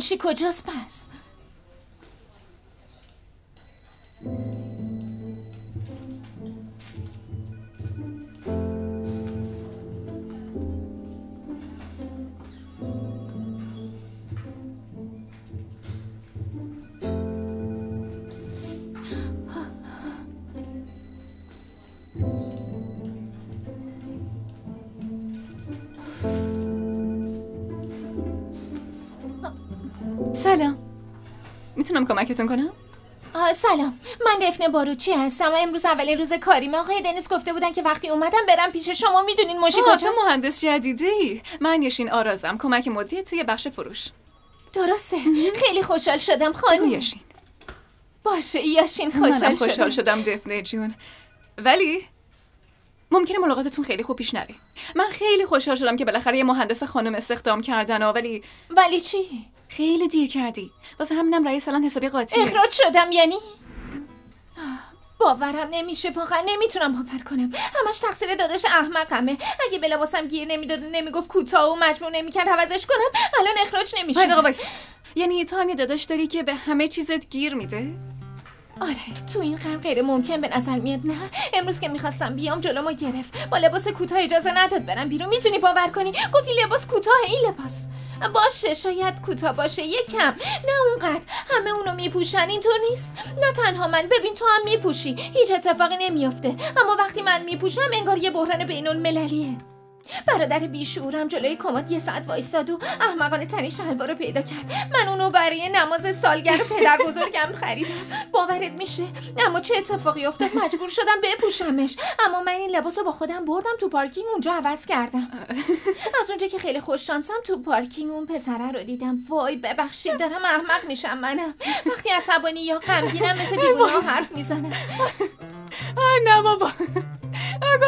منشی کجاست پس؟ سلام. می‌تونم کمکتون کنم؟ سلام. من دفنه باروچی هستم و امروز اولین روز کاریمه آقای دنیز گفته بودن که وقتی اومدم برم پیش شما می‌دونین مشی آه، تو کجاست مهندس جدیده ای من یاشین آرازم. کمک مدیر توی بخش فروش. درسته. خیلی خوشحال شدم خانم. یاشین باشه یاشین منم خوشحال خوشحال شدم دفنه جون. ولی ممکنه ملاقاتتون خیلی خوب پیش نره. من خیلی خوشحال شدم که بالاخره یه مهندس خانم استخدام کردن ولی ولی چی؟ خیلی دیر کردی. واسه همینم رئیس الان حسابی قاطیه اخراج شدم یعنی؟ باورم نمیشه واقعا نمی‌تونم باور کنم. همش تقصیر داداش احمقمه. اگه به لباسم گیر نمی‌داد و نمی‌گفت کوتاه و مجبور نمی‌کرد عوضش کنم الان اخراج نمیشه. باید. یعنی تو هم یه داداش داری که به همه چیزت گیر میده؟ آره تو این قرن غیر ممکن به نظر میاد نه. امروز که می‌خواستم بیام جلومو گرفت. با لباس کوتاه اجازه نداد برم بیرون. می‌تونی باور کنی؟ گفت این لباس کوتاه این لباس. باشه شاید کوتاه باشه یکم. نه اونقدر. همه اونو میپوشن اینطور نیست. نه تنها من. ببین تو هم میپوشی. هیچ اتفاقی نمیافته. اما وقتی من میپوشم انگار یه بحران بین المللیه برادر بیشورم جلوی کمد یه ساعت وایستاد و احمقانه ترین شلوار رو پیدا کرد. من اونو برای نماز سالگر پدر بزرگم خریدم. باورت میشه؟ اما چه اتفاقی افتاد؟ مجبور شدم بپوشمش. اما من این لباس رو با خودم بردم تو پارکینگ اونجا عوض کردم. از اونجا که خیلی خوش شانسم تو پارکینگ اون پسره رو دیدم. وای ببخشید دارم احمق میشم منم. وقتی عصبانی یا غمگینم مثل دیوونه حرف می‌زنم. آه نه بابا.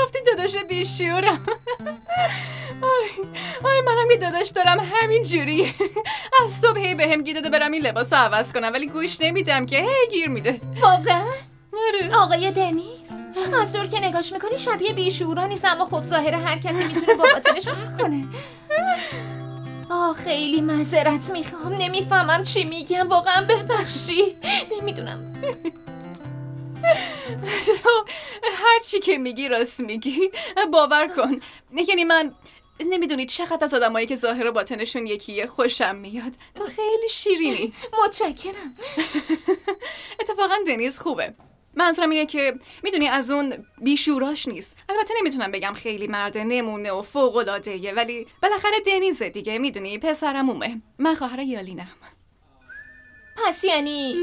گفتی داداش بیشیورم آی آی منم یه داداش دارم همین جوریه از صبح هی بهم گیر داده برم این لباس رو عوض کنم ولی گوش نمیدم که هی گیر میده. واقعا؟ آره. آقای دنیس از دور که نگاش می‌کنی شبیه بیشورا نیست اما خب ظاهر هر کسی می‌تونه با باطنش فرق کنه. آه خیلی معذرت می‌خوام. نمی‌فهمم چی میگم. واقعا ببخشید. نمی‌دونم. تو هر چی که میگی راست میگی. باور کن. یعنی من نمی‌دونی چقدر از آدمایی که ظاهر و باطنشون یکیه خوشم میاد. تو خیلی شیرینی. متشکرم. اتفاقا دنیز خوبه. منظورم اینه که می‌دونی از اون بیشوراش نیست. البته نمی‌تونم بگم خیلی مرد نمونه و فوق العاده ولی بالاخره دنیزه دیگه. می‌دونی پسرمومه. من خواهر یالینم. پس یعنی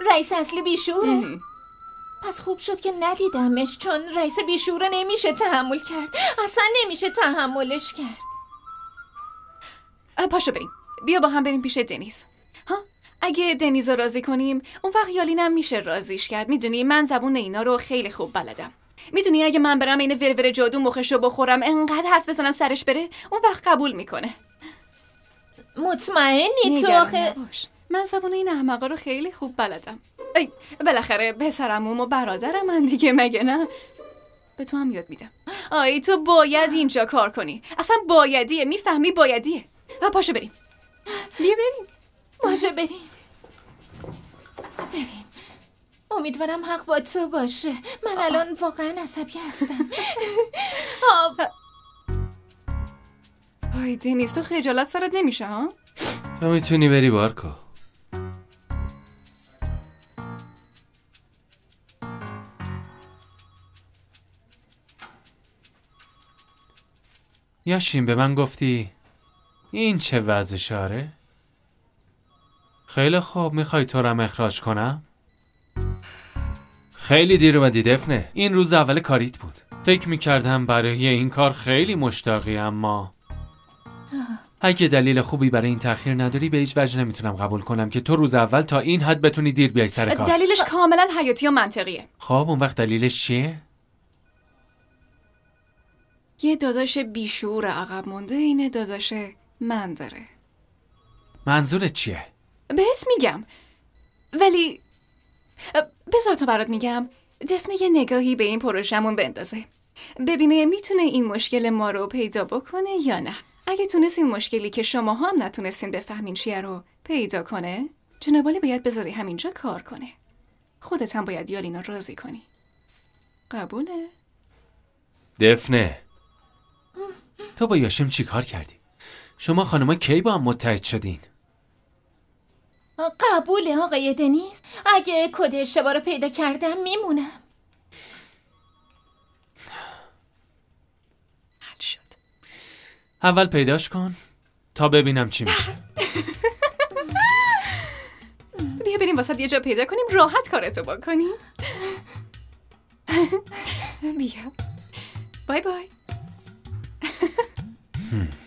رئیس اصلی بیشوره؟ پس خوب شد که ندیدمش چون رئیس بیشوره نمیشه تحمل کرد. اصلا نمیشه تحملش کرد. پاشو بریم. بیا با هم بریم پیش دنیز. ها؟ اگه دنیز رو راضی کنیم اون وقت یالینم میشه راضیش کرد. می‌دونی من زبون اینا رو خیلی خوب بلدم. می‌دونی اگه من برم این ورور جادو مخشو بخورم انقدر حرف بزنم سرش بره اون وقت قبول می‌کنه. مطمئنی تو آخه. من زبون این احمقا رو خیلی خوب بلدم. ای بالاخره پسرموم و برادرم من دیگه مگه نه؟ به تو هم یاد میدم. آی تو باید اینجا کار کنی. اصلا بایدیه می‌فهمی بایدیه. و پاشو بریم. بیا بریم. باشه بریم. بریم. امیدوارم حق با تو باشه. من الان واقعا عصبی هستم. آی دنیز تو خجالت سرت نمیشه ها؟ تو می‌تونی بری بارکو. یاشین به من گفتی این چه وضع شاره؟ خیلی خوب می‌خوای تو رم اخراج کنم؟ خیلی دیر اومدی دفنه این روز اول کاریت بود فکر می‌کردم برای این کار خیلی مشتاقی اما اگه دلیل خوبی برای این تاخیر نداری به هیچ وجه نمی‌تونم قبول کنم که تو روز اول تا این حد بتونی دیر بیای سر کار دلیلش کاملا حیاتی و منطقیه خب اون وقت دلیلش چیه؟ یه داداش بیشعور عقب مونده اینه داداش من داره. منظورت چیه؟ بهت میگم. ولی بذار تا برات میگم دفنه یه نگاهی به این پروژمون بندازه. ببینه می‌تونه این مشکل ما رو پیدا بکنه یا نه. اگه تونستین مشکلی که شما هم نتونستین بفهمین چیه رو پیدا کنه جنابالی باید بذاری همینجا کار کنه. خودت هم باید یالینا راضی کنی. قبوله؟ دفنه. تو با یاشم چی کار کردی؟ شما خانما کی با هم متحد شدین؟ قبوله آقای دنیز. اگه کد اشتباه رو پیدا کردم میمونم. حل شد. اول پیداش کن تا ببینم چی میشه. بیا بریم واسه یه جا پیدا کنیم راحت کارتو بکنیم. بیا. بای بای. Hmm.